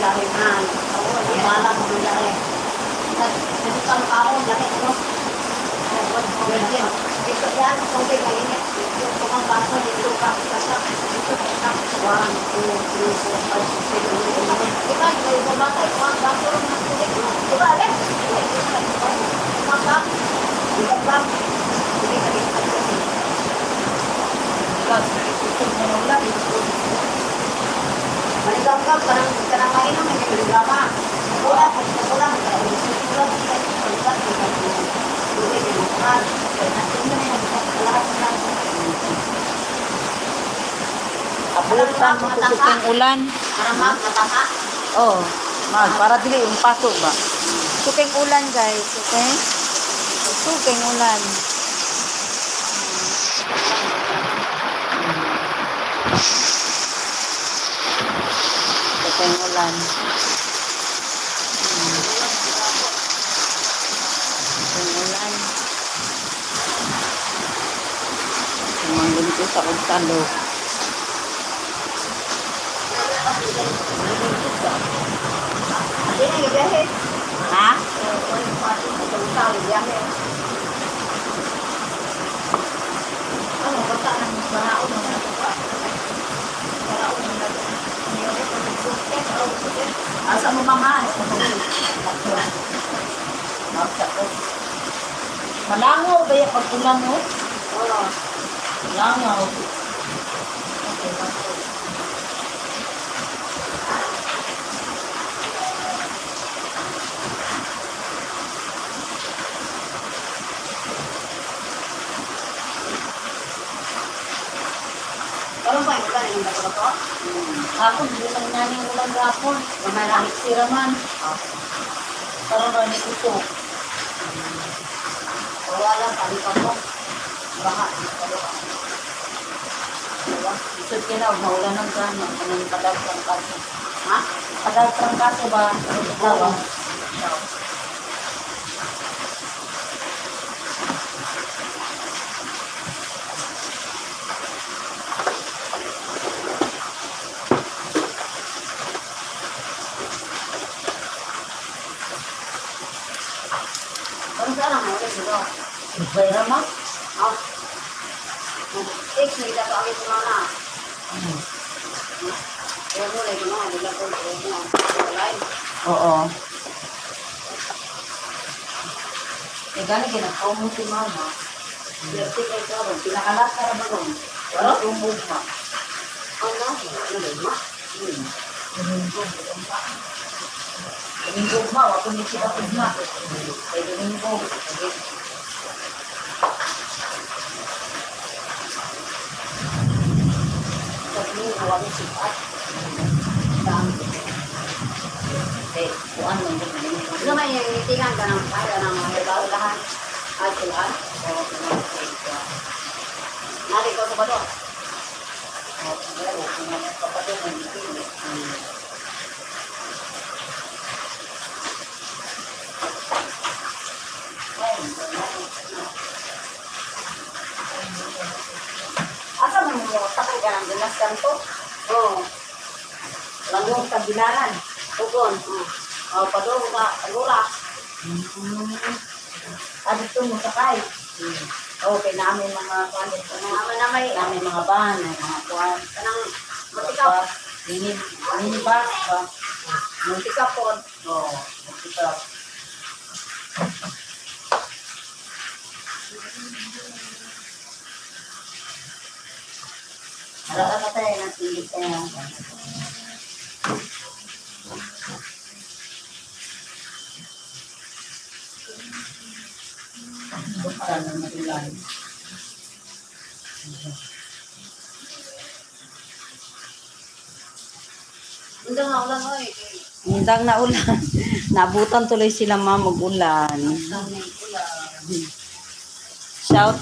dahil na. Wala ko na dahil. Kasi pang kaon, laki ko. Virgin. Ito yan, tubig ngayon yan. Ito ang baso, dito ka, kasa, dito ka, one, two, three, four, five, six, seven, eight, nine. Diba, may iba bata, ito ang baso rin ng tubig. Diba, alam? Diba, ba? Hindi ka rin pagkasin. Gas, ito mo na ulan. Maligaw-gaw, parang kanang mainom, hindi drama. Wala, wala, wala, Abutan mo ko suking ulan. Oh, mag, para dili yung paso ba? Suking ulan guys, okay? Suking ulan. Suking ulan. Hmm. Suking ulan. Tumanggun ko sa ugsalo. Hindi na yung biyahe. Ha? Itong tao, biyahe. Ano, basta ng baraon mo na ito pa. Baraon mo na ito. Asa mo mama? Malangaw ba yung pag-ulan mo? Oo. Langaw. Karoon yung dako ko? Ako, hindi lang nga yung ulan gapon. Gamay lang. Sira man. Karoon ba ni ito? Wala, sabi pa mo. Baha. Isod ka na, maulan ng gano'n. Anong kadagtang kaso? Ha? Kadagtang kaso ba? Oo. Karoon Bayra ma? Oh. X, may dapat agad ko na. Kaya mo lang ito na, ko ito na. Walay. Oo. Eh, gani ginagawa mo si mama. Dirty kayo sa akin. Pinakalat ka na ba doon? Wala tumog ma. Ano? Ano ba? Ma? Hmm. Domingo ma, wako ni si Kapit ma. Kay Domingo. Sabi mo, huwag yung sipat. Dami. Eh, kuan mo yung Domingo. Ano may ngitingan ka ng kaya ng mga lahat? At sila? Oo, kumain ka. Nari ko sa bado. Oo, siguro, kumain ka pa doon, hindi pili. Asa man mo sakay ka ng dinas kanto? Oo. Langong sa binaran. Ugon. Oh, padong ka, agula. Ah, dito mo sakay. Okay, namin mga kalit. Namin na may, Namin mga may mga kuan. kanang matikaw. Bus, mini, mini bus ba? Matikaw po. Oo, magkita. Harap ka tayo, nasilit tayo. Buksan na matulan. Hindi nga ulan, oy. Hindang na ulan. Nabutan tuloy sila ma'am mag ulan. Ulan. Shout